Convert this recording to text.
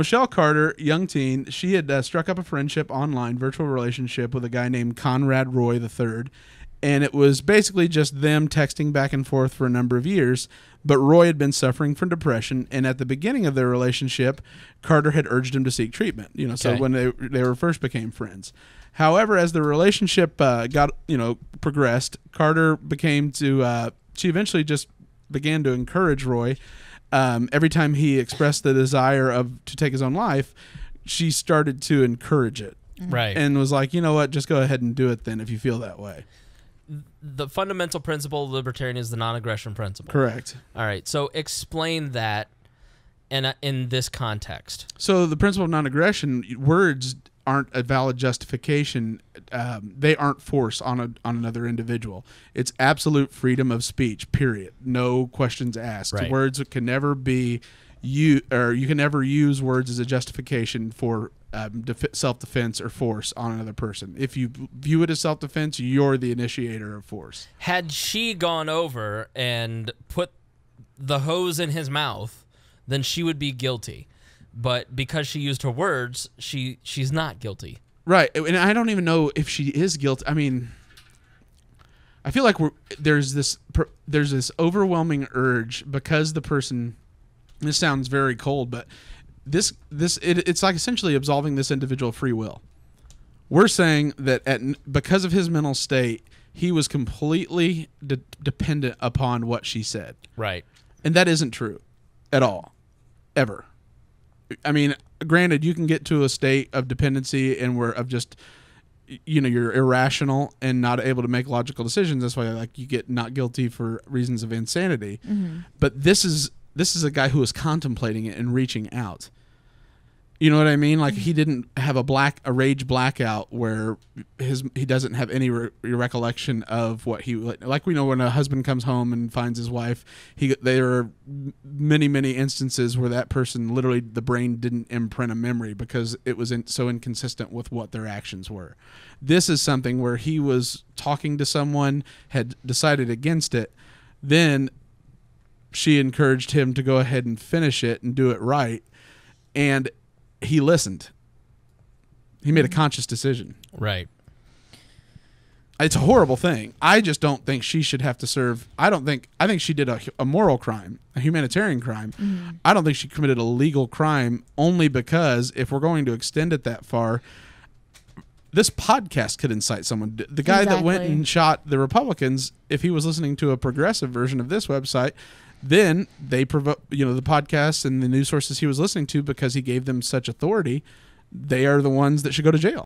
Michelle Carter, young teen, she had uh, struck up a friendship online, virtual relationship with a guy named Conrad Roy III. And it was basically just them texting back and forth for a number of years. But Roy had been suffering from depression. And at the beginning of their relationship, Carter had urged him to seek treatment. You know, so when they, they were first became friends. However, as the relationship uh, got, you know, progressed, Carter became to, uh, she eventually just began to encourage Roy um, every time he expressed the desire of to take his own life, she started to encourage it Right. and was like, you know what, just go ahead and do it then if you feel that way. the fundamental principle of libertarian is the non-aggression principle. Correct. All right. So explain that in a, in this context. So the principle of non-aggression, words aren't a valid justification. Um, they aren't force on a on another individual. It's absolute freedom of speech. Period. No questions asked. Right. Words can never be you or you can never use words as a justification for um, def- self-defense or force on another person. If you view it as self-defense, you're the initiator of force. Had she gone over and put the hose in his mouth, then she would be guilty. But because she used her words, she she's not guilty. Right, and I don't even know if she is guilty. I mean, I feel like we're there's this there's this overwhelming urge because the person. This sounds very cold, but this this it, it's like essentially absolving this individual free will. We're saying that at because of his mental state, he was completely de- dependent upon what she said, Right. and that isn't true at all, ever. I mean, granted, you can get to a state of dependency and where of just you know you're irrational and not able to make logical decisions. That's why like you get not guilty for reasons of insanity. Mm-hmm. But this is this is a guy who is contemplating it and reaching out. You know what I mean? Like he didn't have a black a rage blackout where his he doesn't have any re- recollection of what he like. We know when a husband comes home and finds his wife, he there are many many instances where that person literally the brain didn't imprint a memory because it was in, so inconsistent with what their actions were. This is something where he was talking to someone, had decided against it, then she encouraged him to go ahead and finish it and do it right, and he listened. He made a mm-hmm. conscious decision. Right. It's a horrible thing. I just don't think she should have to serve. I don't think. I think she did a, a moral crime, a humanitarian crime. Mm-hmm. I don't think she committed a legal crime only because if we're going to extend it that far, this podcast could incite someone. The guy that went and shot the Republicans, if he was listening to a progressive version of this website, then they provoke. You know, the podcasts and the news sources he was listening to because he gave them such authority. They are the ones that should go to jail.